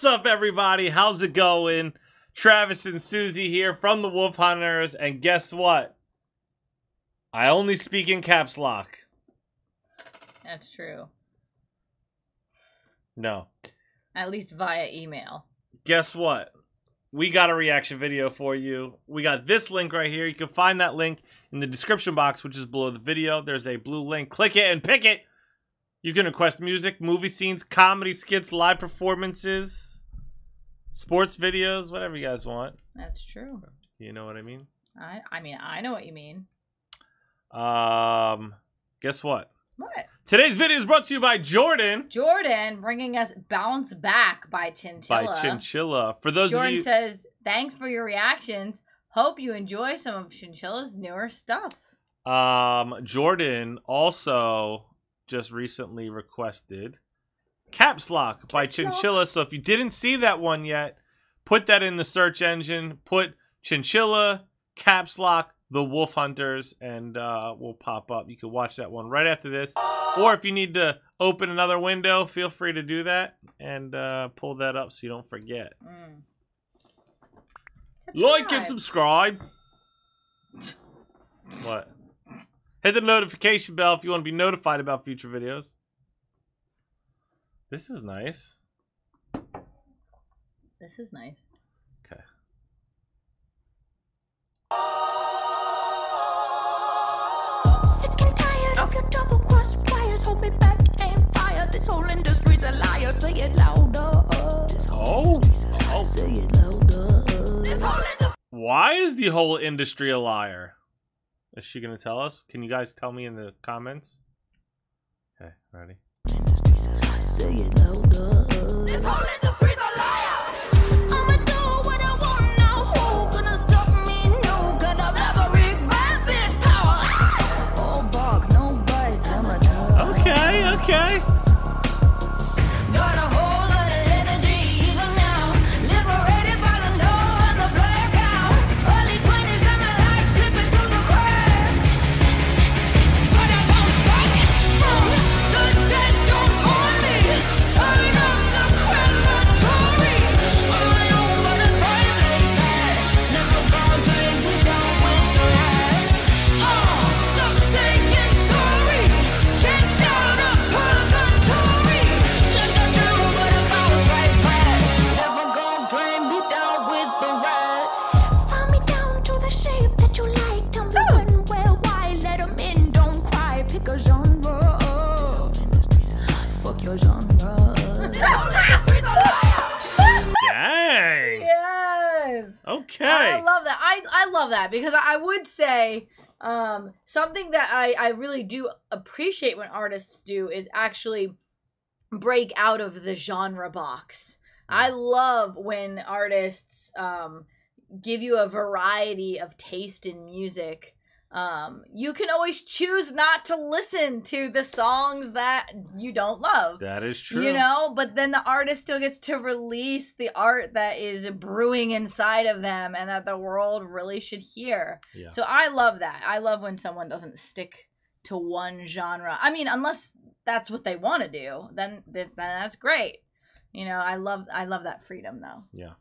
What's up, everybody? How's it going? Travis and Susie here from the Wolf Hunters, and guess what? I only speak in caps lock. That's true. No. At least via email. Guess what? We got a reaction video for you. We got this link right here. You can find that link in the description box, which is below the video. There's a blue link. Click it and pick it. You can request music, movie scenes, comedy skits, live performances, sports videos, whatever you guys want. That's true. You know what I mean? I I mean I know what you mean. Um, guess what? What? Today's video is brought to you by Jordan Jordan bringing us Bounce Back by Chinchilla. by Chinchilla. For those Jordan of you, says, Thanks for your reactions. Hope you enjoy some of Chinchilla's newer stuff. um, Jordan also just recently requested Caps Lock by Caps Lock. Chinchilla. So if you didn't see that one yet, put that in the search engine. Put Chinchilla Caps Lock the Wolf Hunters, and uh, will pop up. You can watch that one right after this. Or if you need to open another window, feel free to do that and uh, pull that up so you don't forget. Mm. Like and subscribe. what? Hit the notification bell if you want to be notified about future videos. This is nice. This is nice. Okay. Sick and tired of your double cross wires. Hold me back, aim fire. This whole industry's a liar. Say it louder. This whole Oh. oh. Say it louder. This whole industry. Why is the whole industry a liar? Is she going to tell us? Can you guys tell me in the comments? Okay, ready? Say it louder. This whole industry's a liar. I'ma do what I want now. Who gonna stop me? No, got a maverick, bad bitch power. Oh, bark, no bite. Hammer time. Okay, okay. Okay. I love that. I, I love that because I, would say um, something that I, I really do appreciate when artists do is actually break out of the genre box. I love when artists um, give you a variety of taste in music. Um, you can always choose not to listen to the songs that you don't love. that is true. You know, but then the artist still gets to release the art that is brewing inside of them and that the world really should hear. Yeah. So I love that. I love when someone doesn't stick to one genre. I mean, unless that's what they want to do, then, then that's great. You know, I love I love that freedom though. Yeah.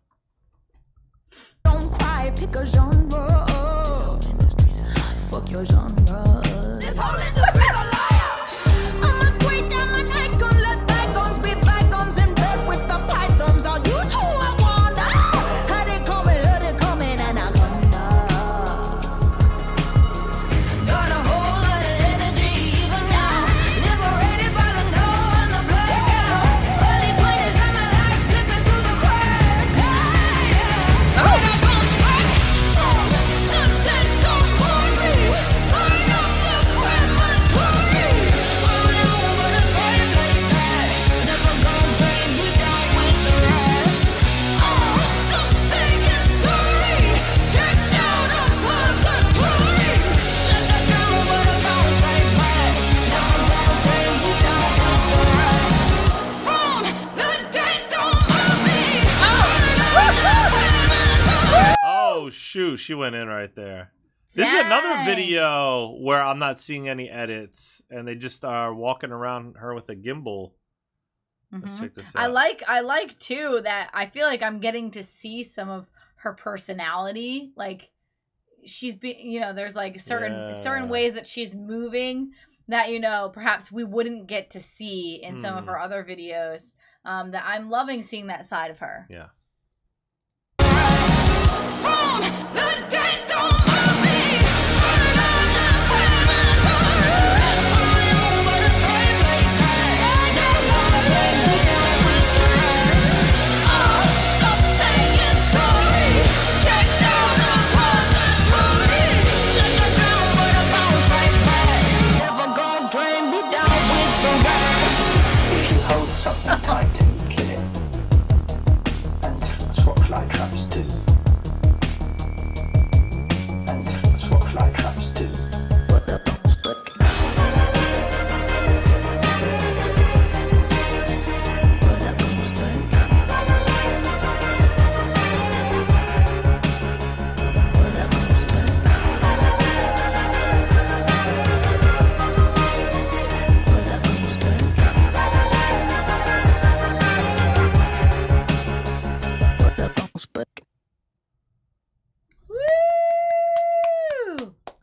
Your genre. She went in right there. This is another video where I'm not seeing any edits, and they just are walking around her with a gimbal. Let's Mhm. check this out. I like I like too that I feel like I'm getting to see some of her personality. Like she's be you know, there's like certain Yeah. certain ways that she's moving that you know perhaps we wouldn't get to see in some of Hmm. her other videos. Um, that I'm loving seeing that side of her. Yeah. From the dead, don't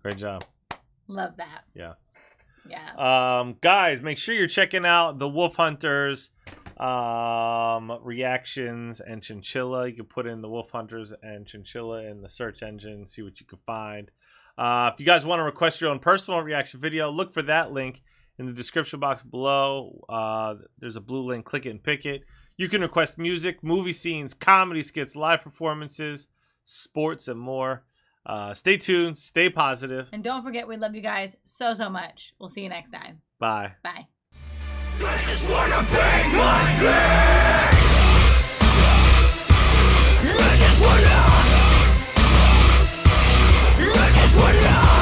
Great job. Love that. Yeah. Yeah. Um, guys, make sure you're checking out the Wolf Hunters um, reactions and Chinchilla. You can put in the Wolf Hunters and Chinchilla in the search engine, see what you can find. Uh, if you guys want to request your own personal reaction video, look for that link in the description box below. Uh, there's a blue link. Click it and pick it. You can request music, movie scenes, comedy skits, live performances, sports, and more. Uh, stay tuned, stay positive. And don't forget, we love you guys so, so much. We'll see you next time. Bye. Bye. I just wanna. I just wanna. I just wanna.